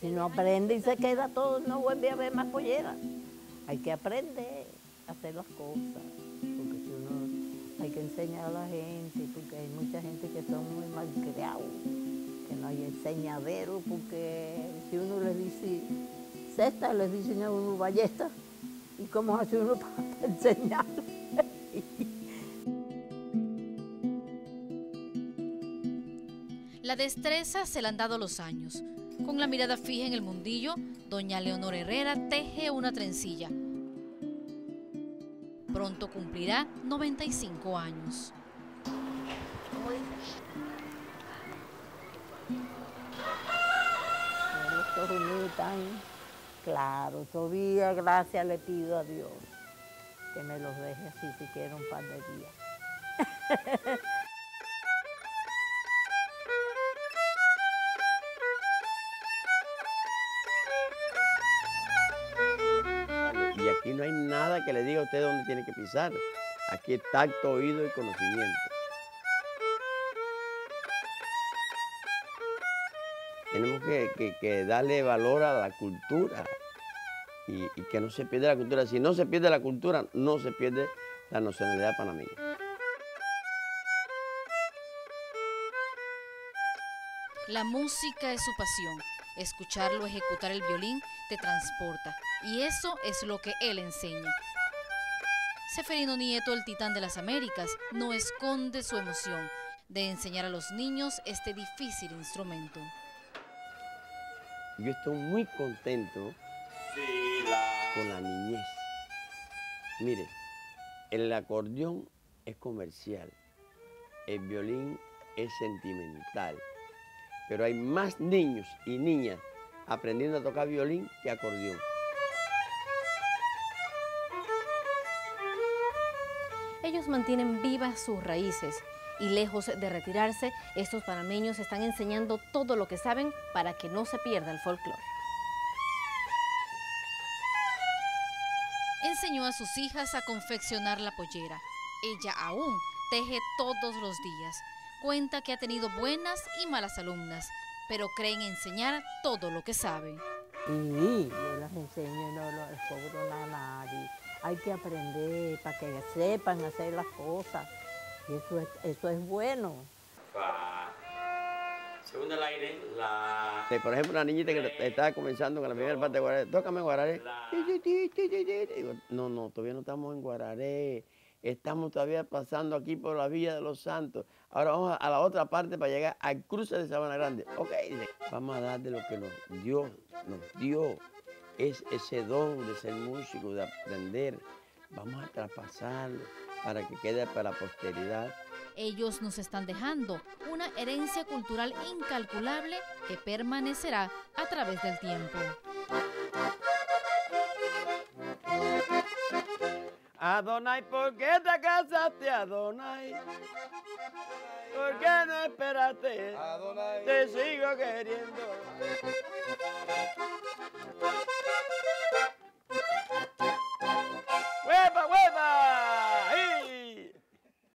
Si no aprende y se queda todo, no vuelve a ver más pollera. Hay que aprender a hacer las cosas, porque si uno hay que enseñar a la gente, porque hay mucha gente que son muy mal creados, que no hay enseñadero, porque si uno les dice cesta, les dicen a uno ballesta, ¿y cómo hace uno para enseñar? La destreza se la han dado los años. Con la mirada fija en el mundillo, doña Leonor Herrera teje una trencilla. Pronto cumplirá 95 años. Claro, todavía gracias le pido a Dios que me los deje así siquiera un par de días. Y aquí no hay nada que le diga a usted dónde tiene que pisar. Aquí es tacto, oído y conocimiento. Tenemos que, darle valor a la cultura y, y que no se pierda la cultura. Si no se pierde la cultura, no se pierde la nacionalidad panameña. La música es su pasión. Escucharlo ejecutar el violín te transporta. Y eso es lo que él enseña. Seferino Nieto, el titán de las Américas, no esconde su emoción de enseñar a los niños este difícil instrumento. Yo estoy muy contento con la niñez. Mire, el acordeón es comercial, el violín es sentimental, pero hay más niños y niñas aprendiendo a tocar violín que acordeón. Ellos mantienen vivas sus raíces y lejos de retirarse, estos panameños están enseñando todo lo que saben para que no se pierda el folclore. Enseñó a sus hijas a confeccionar la pollera. Ella aún teje todos los días. Cuenta que ha tenido buenas y malas alumnas, pero cree en enseñar todo lo que sabe. Y yo las enseño, no lo- les cobro nada a nadie. Hay que aprender para que sepan hacer las cosas. Y eso es, eso es bueno. Segundo el aire, la... Por ejemplo, una niñita que estaba comenzando con la primera parte de Guararé, tócame Guararé. Digo, no, no, todavía no estamos en Guararé. Estamos todavía pasando aquí por la Villa de los Santos. Ahora vamos a la otra parte para llegar al cruce de Sabana Grande. Ok, vamos a dar de lo que nos Dios nos dio. Es ese don de ser músico, de aprender. Vamos a traspasarlo para que quede para la posteridad. Ellos nos están dejando una herencia cultural incalculable que permanecerá a través del tiempo. Adonai, ¿por qué te casaste, Adonai? ¿Por qué no esperaste? Te sigo queriendo.